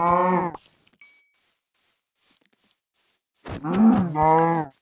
음, 음, 음. 음.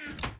you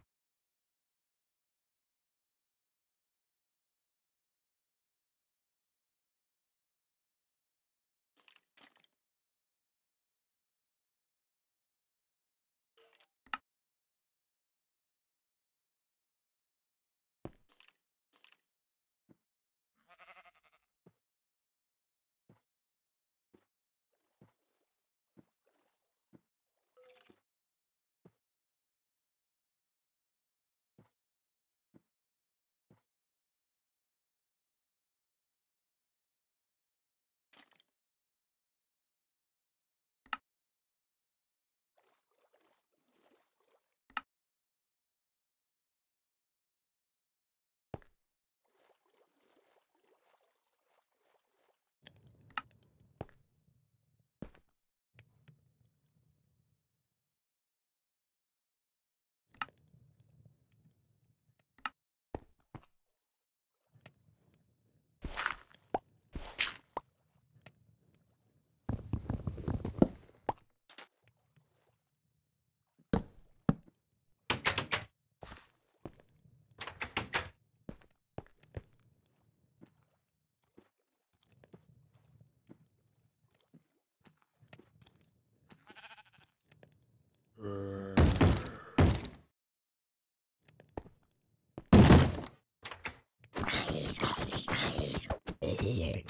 years.